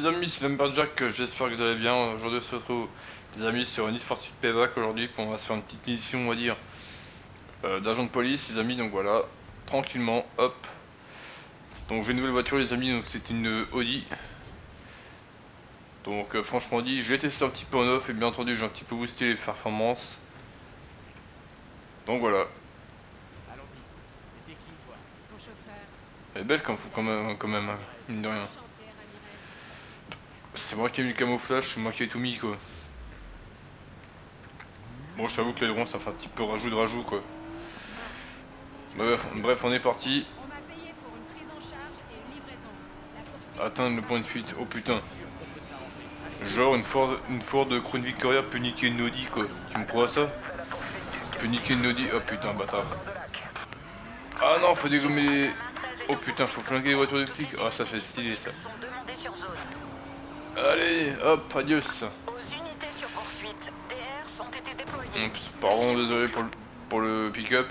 Les amis, c'est Lumberjack, j'espère que vous allez bien. Aujourd'hui, on se retrouve, les amis, sur Need for Speed Payback aujourd'hui. pour- On va se faire une petite mission, on va dire, euh, d'agent de police, les amis. Donc voilà, tranquillement, hop. Donc j'ai une nouvelle voiture, les amis, donc c'est une Audi. Donc euh, franchement dit, j'ai testé un petit peu en off et bien entendu, j'ai un petit peu boosté les performances. Donc voilà, Allons-y. Et t'es qui, toi? Ton chauffeur? elle est belle quand, quand même, quand même, hein, mine de rien. C'est moi qui ai mis le camouflage, c'est moi qui ai tout mis quoi. Bon, je t'avoue que l'aileron ça fait un petit peu rajout de rajout quoi. Bref, bref, on est parti. Atteindre le point de fuite. Oh putain. Genre une Ford, une Ford Crown Victoria peut niquer une Audi quoi. Tu me crois ça? Peut niquer une Audi. Oh putain, bâtard. Ah non, faut dégommer. Oh putain, faut flinguer les voitures de flics. Ah, ça fait stylé ça. Allez, hop, adios. Aux unités sur poursuite, DR ont été déployés. Oups, pardon, désolé pour le, pour le pick-up.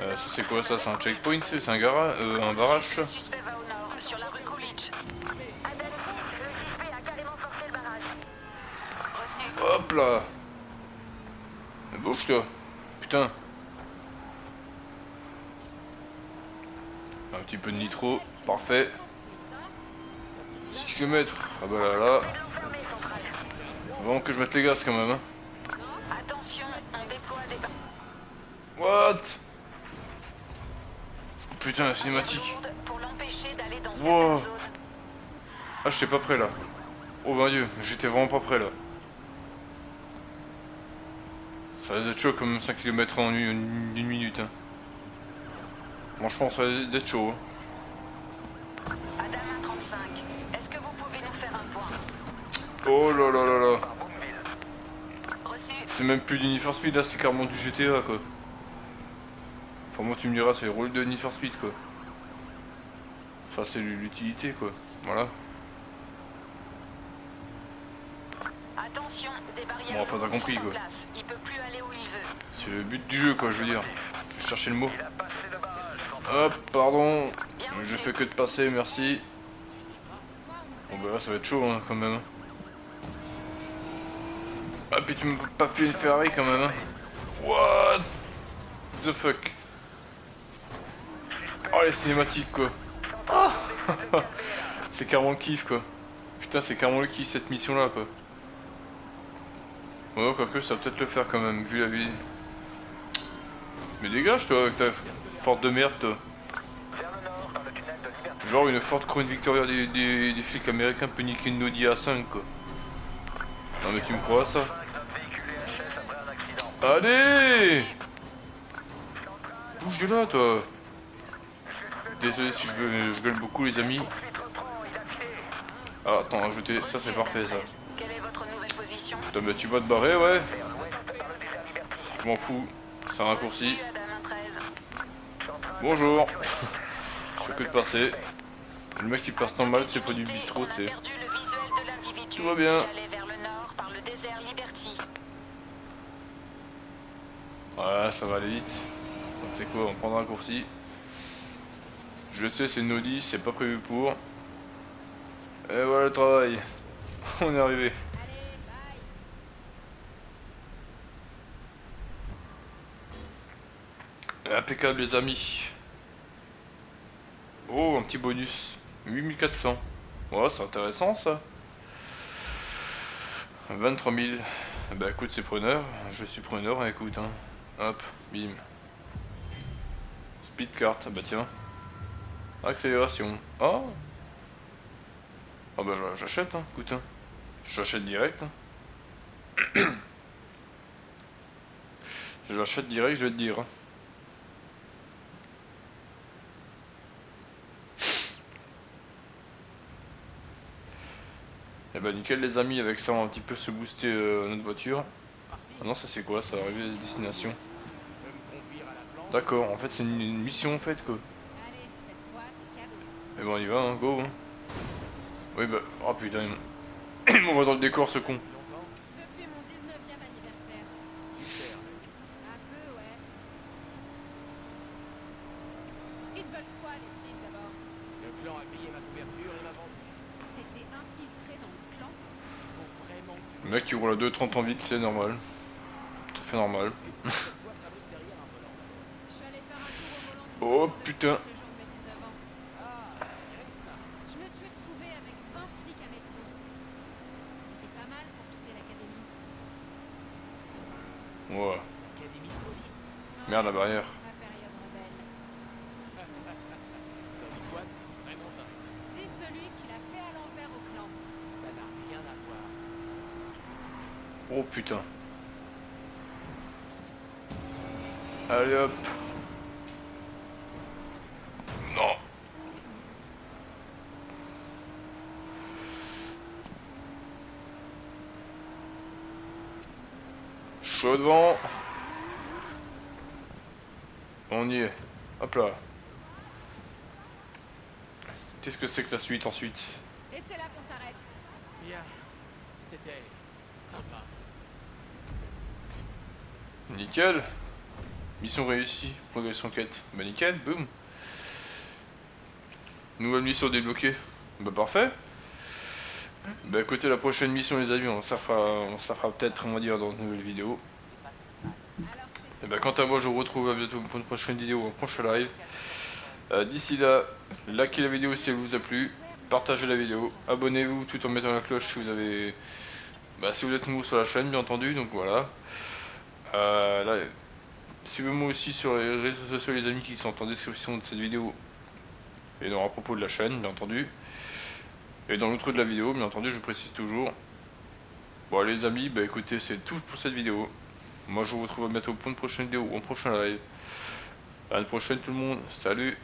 Euh, c'est quoi ça C'est un checkpoint C'est c'est un garage euh, Un barrage? Ça Suspect va au nord, sur la rue Coolidge. Aden, le suspect a carrément forcé le barrage. Reçu. Hop là Bouge-toi Putain Un petit peu de nitro, parfait. Ensuite, hein. 6 km, ah bah là là. Vraiment que je mette les gaz quand même hein. What? Oh, Putain la cinématique Wow. Ah j'étais pas prêt là Oh mon dieu, j'étais vraiment pas prêt là Ça va être chaud comme 5 km en une, une minute hein. Franchement ça va être chaud hein. Adama 35, est-ce que vous pouvez nous faire un point Oh là là là là. C'est même plus du Need for Speed là, c'est carrément du GTA quoi. Enfin moi tu me diras c'est le rôle de Need for Speed quoi. Enfin c'est l'utilité quoi. Voilà. Attention, des barrières Bon, enfin, t'as compris, quoi. C'est le but du jeu quoi je veux dire. Je cherchais le mot. Hop, pardon. Je fais que de passer, merci. Bon bah là ça va être chaud hein, quand même. Ah puis tu m'as pas fait une Ferrari quand même hein. What the fuck? Oh les cinématiques quoi Ah C'est carrément le kiff quoi Putain c'est carrément le kiff cette mission là quoi Ouais quoique ça va peut-être le faire quand même vu la vie Mais dégage toi avec ta forte de merde Genre une forte Crown Victoria des, des, flics américains peut niquer une Audi A5 quoi. Non mais tu me crois ça? Allez Bouge de là toi Désolé si je gueule, je gueule beaucoup les amis. Ah attends, ajouter ça c'est parfait ça. Putain bah tu vas te barrer ouais Je m'en fous, c'est un raccourci. Reçu, Adama 13. Bonjour Je fais que de passer. Le mec qui passe tant mal c'est pas du bistrot tu sais. Tout va bien. Ouais, ça va aller vite. Donc c'est quoi On prend un raccourci. Je sais, c'est une Audi, c'est pas prévu pour. Et voilà le travail. On est arrivé. Impeccable les amis. Oh, un petit bonus. 8400. Ouais, c'est intéressant ça. 23 000. Bah écoute, c'est preneur. Je suis preneur, hein, écoute. Hein. Hop, bim. Speed cart, bah tiens. Accélération. Oh Ah bah j'achète, hein, écoute. Hein. J'achète direct. Hein. J'achète direct, je vais te dire. Hein. Eh ben nickel les amis, avec ça on va un petit peu se booster euh, notre voiture. Ah non ça c'est quoi Ça arrive à la destination? Tu peux me conduire à planche D'accord, en fait c'est une, mission en fait quoi. Cadeau. Eh ben on y va, hein, go. Hein. Oui bah, oh putain, il m'envoie dans le décor ce con. longtemps Depuis mon 19e anniversaire. Super. Un peu, ouais. Ils te veulent a grillé ma couverture et m'a vendu. T'étais infiltré dans le clan Il faut vraiment que tu Le mec qui roule à 2,30 en vite, c'est normal. Tout à fait normal. Qu'est-ce que tu fais, toi, fabrique derrière un volant Je suis allé faire un tour au volant de Oh, mon voiture putain. le jour de mes 19 ans. Ah, rien que ça. Je me suis retrouvé avec 20 flics à mes trousses. C'était pas mal pour quitter l'académie. Ouais. Académie de police. Merde, la barrière. Ma période rebelle. Comme toi, t'es vraiment dingue. Dis celui qui l'a fait à l'envers au clan. Ça n'a rien à voir. Oh putain. Allez hop. Non. Chaud devant. On y est. Hop là. Qu'est-ce que c'est que la suite ensuite? Et c'est là qu'on s'arrête. Bien. C'était sympa. Nickel. Mission réussie. Progression quête. Bah nickel, boum. Nouvelle mission débloquée. Bah parfait. Bah écoutez, la prochaine mission les amis, on s'en fera, peut-être, on va dire, dans une nouvelle vidéo. Et bah quant à moi, je vous retrouve à bientôt pour une prochaine vidéo, un prochain live. Euh, D'ici là, likez la vidéo si elle vous a plu. Partagez la vidéo. Abonnez-vous tout en mettant la cloche si vous avez... Bah si vous êtes nouveau sur la chaîne, bien entendu, donc voilà. Euh, Suivez-moi aussi sur les réseaux sociaux, les amis qui sont en description de cette vidéo et dans à propos de la chaîne, bien entendu. Et dans l'autre de la vidéo, bien entendu, je précise toujours. Bon, les amis, bah écoutez, c'est tout pour cette vidéo. Moi, je vous retrouve bientôt pour une prochaine vidéo ou un prochain live. À une prochaine, tout le monde. Salut!